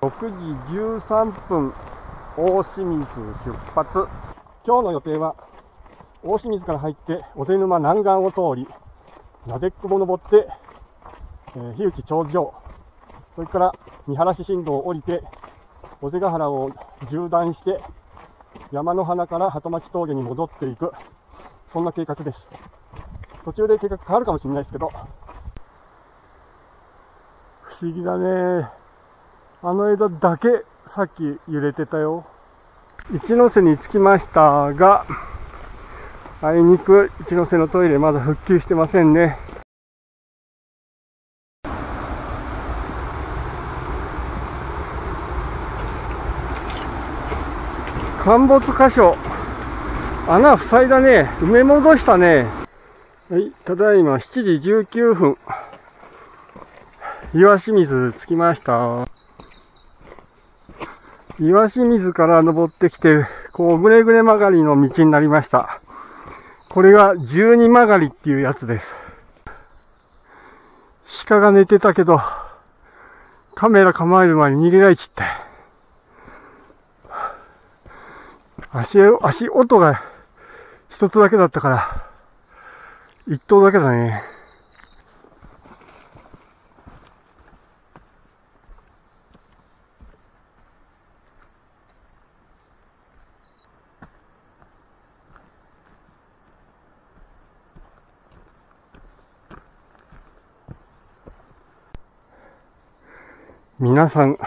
6時13分、大清水出発。今日の予定は、大清水から入って、小瀬沼南岸を通り、なでっこも登って、えー、日内頂上、それから三原市新道を降りて、小瀬ヶ原を縦断して、山の花から鳩町峠に戻っていく、そんな計画です。途中で計画変わるかもしれないですけど、不思議だね。あの枝だけさっき揺れてたよ。一ノ瀬に着きましたが、あいにく一ノ瀬のトイレまだ復旧してませんね。陥没箇所。穴塞いだね。埋め戻したね。はい、ただいま7時19分。岩清水着きました。岩清水から登ってきて、こう、ぐれぐれ曲がりの道になりました。これが12曲がりっていうやつです。鹿が寝てたけど、カメラ構える前に逃げられちって。足、足音が一つだけだったから、一頭だけだね。皆さん、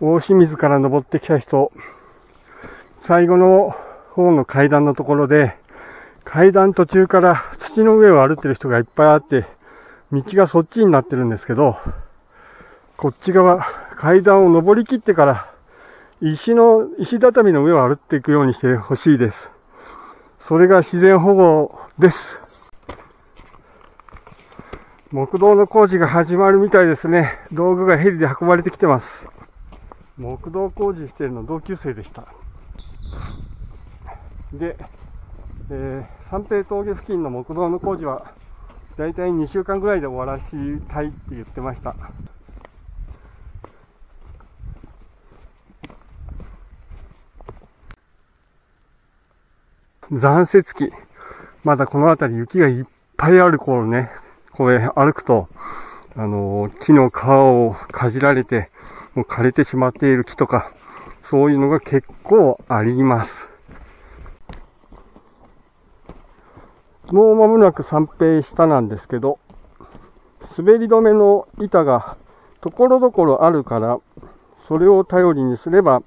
大清水から登ってきた人、最後の方の階段のところで、階段途中から土の上を歩ってる人がいっぱいあって、道がそっちになってるんですけど、こっち側、階段を登り切ってから、石の、石畳の上を歩っていくようにしてほしいです。それが自然保護です。木道の工事が始まるみたいですね。道具がヘリで運ばれてきてます。木道工事してるの同級生でした。で、えー、三平峠付近の木道の工事は、だいたい2週間ぐらいで終わらしたいって言ってました。残雪期。まだこの辺り雪がいっぱいある頃ね、これ歩くと、あの、木の皮をかじられて、もう枯れてしまっている木とか、そういうのが結構あります。もう間もなく三平下なんですけど、滑り止めの板がところどころあるから、それを頼りにすれば、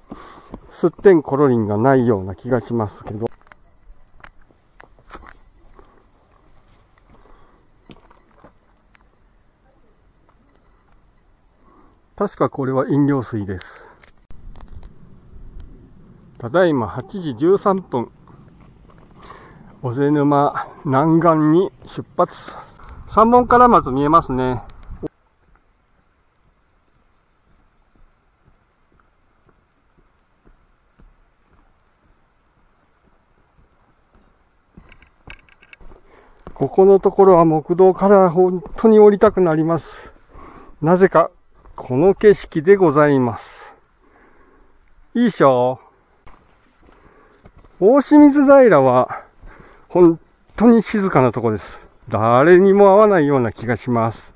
すってんころりんがないような気がしますけど、確かこれは飲料水です。ただいま8時13分。尾瀬沼南岸に出発。三本からまず見えますね。ここのところは木道から本当に降りたくなります。なぜかこの景色でございます。いいっしょ大清水平は、本当に静かなとこです。誰にも会わないような気がします。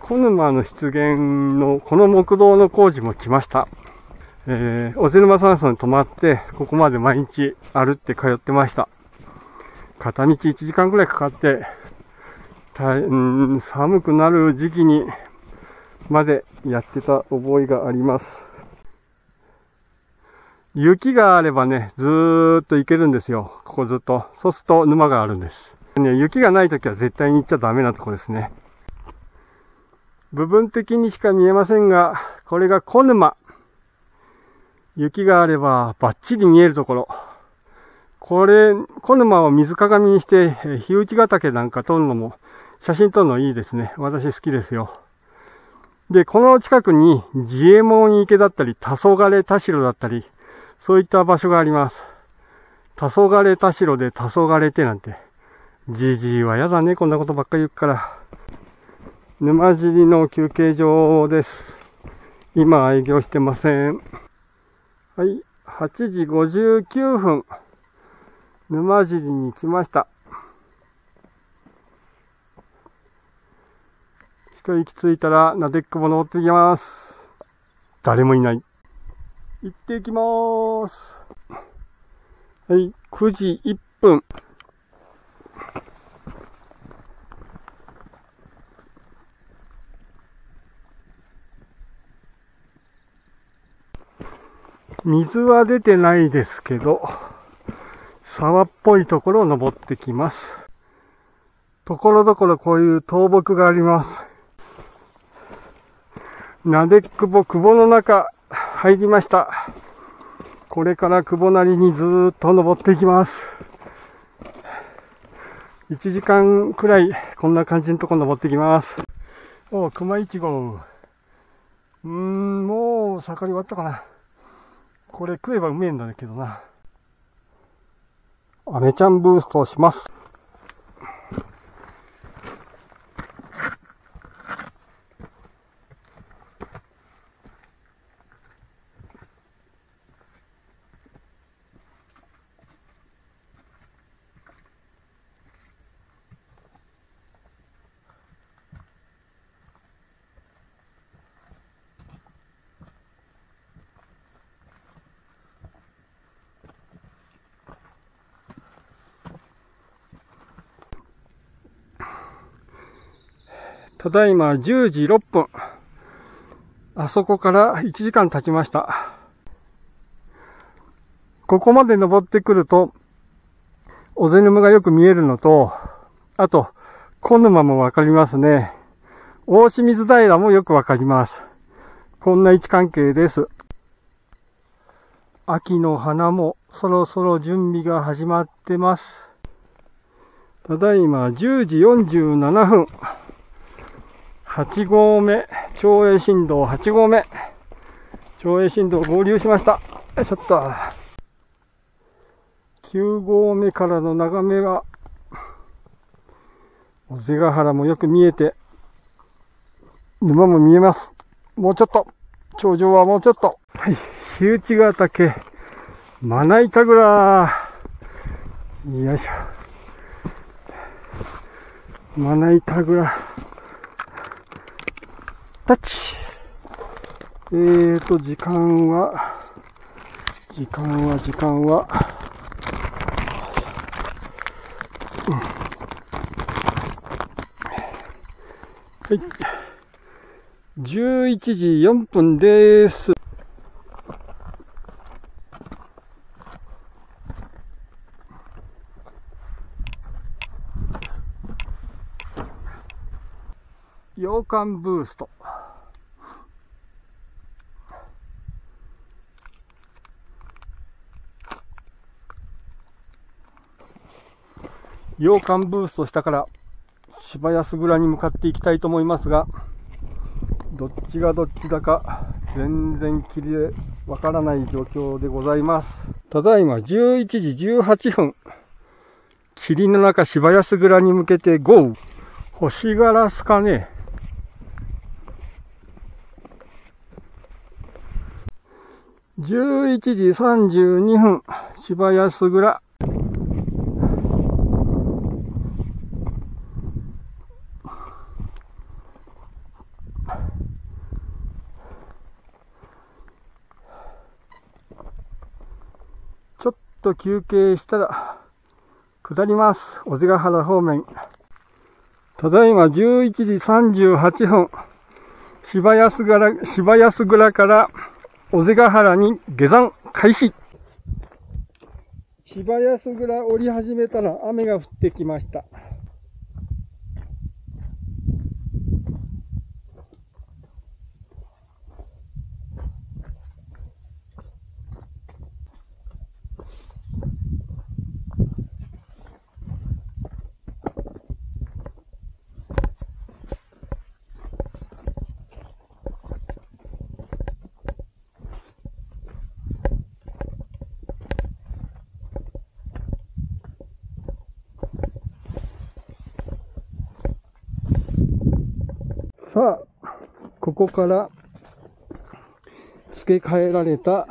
小沼の出現のこの木道の工事も来ました。えー、小瀬沼山荘に泊まって、ここまで毎日歩って通ってました。片道1時間くらいかかって、寒くなる時期にまでやってた覚えがあります。雪があればね、ずーっと行けるんですよ。ここずっと。そうすると沼があるんです。ね、雪がない時は絶対に行っちゃダメなとこですね。部分的にしか見えませんが、これが小沼。雪があればバッチリ見えるところ。これ、小沼を水鏡にして、日内ヶ岳なんか撮るのも写真撮るのいいですね。私好きですよ。で、この近くに、自衛門池だったり、黄昏田代だったり、そういった場所があります。黄昏田代で黄昏てなんて。じじいはやだね、こんなことばっかり言うから。沼尻の休憩所です。今営業してません。はい、8時59分。沼尻に来ました。一息ついたら、なでっこも登っていきます。誰もいない。行っていきまーす。はい、9時1分。水は出てないですけど、沢っぽいところを登ってきます。ところどころこういう倒木があります。なでっくぼ、久保の中、入りました。これから久保なりにずーっと登っていきます。1時間くらい、こんな感じのとこ登ってきます。おう熊一号。うーん、もう盛り終わったかな。これ食えばうめえんだけどな。アメちゃんブーストをします。ただいま10時6分。あそこから1時間経ちました。ここまで登ってくると、尾瀬沼がよく見えるのと、あと、小沼もわかりますね。大清水平もよくわかります。こんな位置関係です。秋の花もそろそろ準備が始まってます。ただいま10時47分。8号目、町営振動8号目、町営振動合流しました。よいしょっと。9号目からの眺めは、尾瀬ヶ原もよく見えて、沼も見えます。もうちょっと。頂上はもうちょっと。はい。日内ヶ岳、まな板蔵。よいしょ。まな板蔵。タッチ。えーと、時間は、時間は、時間は、うん、はい。11時4分です。洋館ブースト。洋館ブーストしたから、芝安蔵に向かっていきたいと思いますが、どっちがどっちだか、全然霧でわからない状況でございます。ただいま11時18分。霧の中芝安蔵に向けて GO! 星ガラスかね11時32分、芝安蔵。と休憩したら、下ります。小瀬ヶ原方面。ただいま11時38分。芝安倉、芝安倉から小瀬ヶ原に下山開始。芝安倉降り始めたら雨が降ってきました。さあ、ここから付け替えられた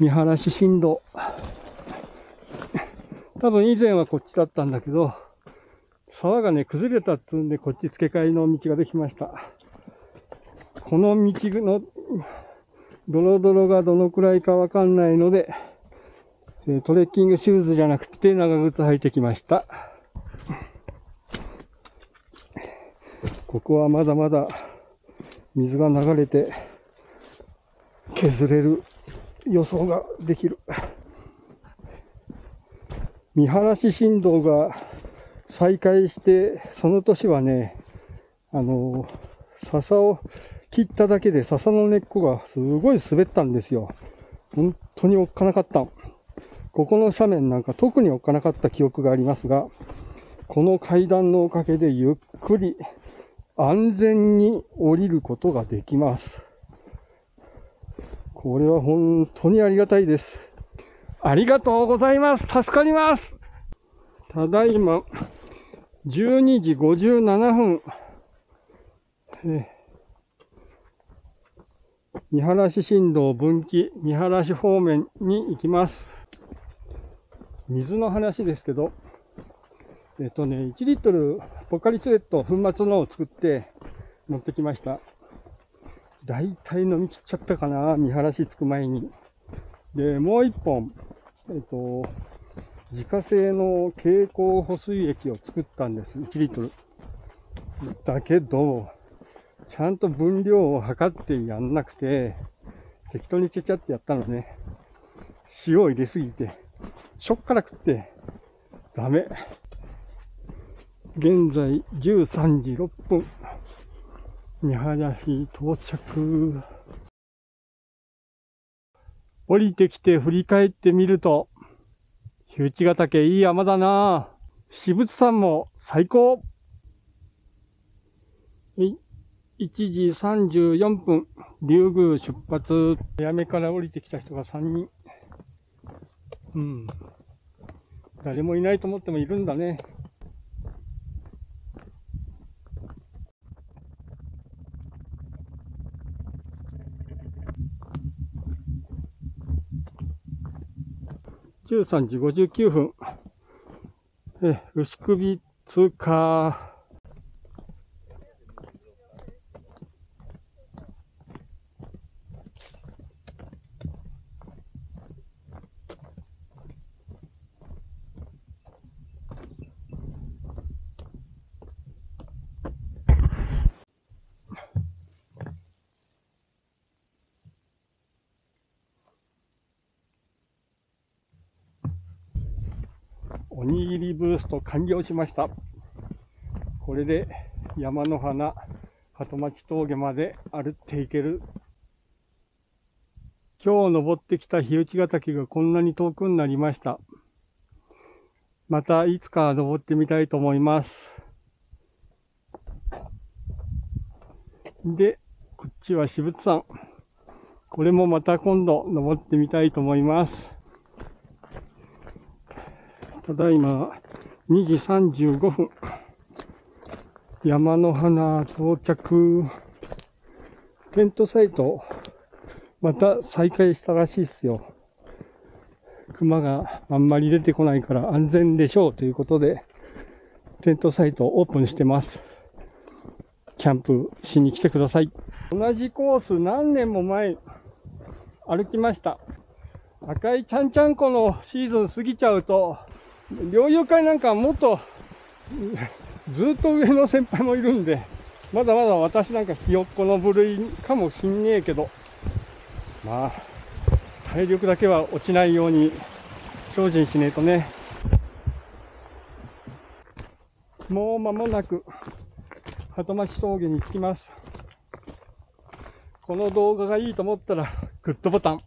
見晴らし振動。多分以前はこっちだったんだけど、沢がね、崩れたっつうんで、こっち付け替えの道ができました。この道の、ドロドロがどのくらいかわかんないので、トレッキングシューズじゃなくて長靴履いてきました。ここはまだまだ水が流れて削れる予想ができる。見晴らし振動が再開して、その年はね、あの、笹を切っただけで笹の根っこがすごい滑ったんですよ。本当におっかなかった。ここの斜面なんか特におっかなかった記憶がありますが、この階段のおかげでゆっくり安全に降りることができます。これは本当にありがたいです。ありがとうございます。助かります。ただいま、12時57分。え見晴らし振動分岐、見晴らし方面に行きます。水の話ですけど、えっとね、1リットルポカリスエット粉末のを作って持ってきました。大体飲み切っちゃったかな、見晴らしつく前に。で、もう一本、えっと、自家製の蛍光補水液を作ったんです。1リットル。だけど、ちゃんと分量を測ってやんなくて、適当にちゃちゃってやったのね。塩を入れすぎて、しょっから食って、ダメ。現在13時6分。見晴らし到着。降りてきて振り返ってみると、日内ヶ岳いい山だな私物山も最高1時34分、竜宮出発。やめから降りてきた人が3人。うん。誰もいないと思ってもいるんだね。13時59分。え、牛首通過。おにぎりブースト完了しました。これで山の花、鳩町峠まで歩っていける。今日登ってきた日内ヶ岳がこんなに遠くになりました。またいつか登ってみたいと思います。で、こっちは私物山。これもまた今度登ってみたいと思います。ただいま2時35分。山の花到着。テントサイト、また再開したらしいっすよ。熊があんまり出てこないから安全でしょうということで、テントサイトオープンしてます。キャンプしに来てください。同じコース何年も前歩きました。赤いちゃんちゃんこのシーズン過ぎちゃうと、猟友会なんかもっとずっと上の先輩もいるんで、まだまだ私なんかひよっこの部類かもしんねえけど、まあ、体力だけは落ちないように精進しねえとね。もう間もなく、鳩町峠に着きます。この動画がいいと思ったら、グッドボタン、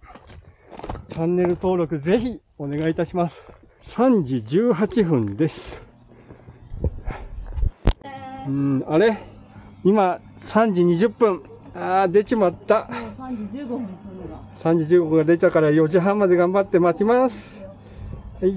チャンネル登録ぜひお願いいたします。3時18分です。うん、あれ？今、3時20分。ああ、出ちまった。3時15分。3時15分が出たから4時半まで頑張って待ちます。はい。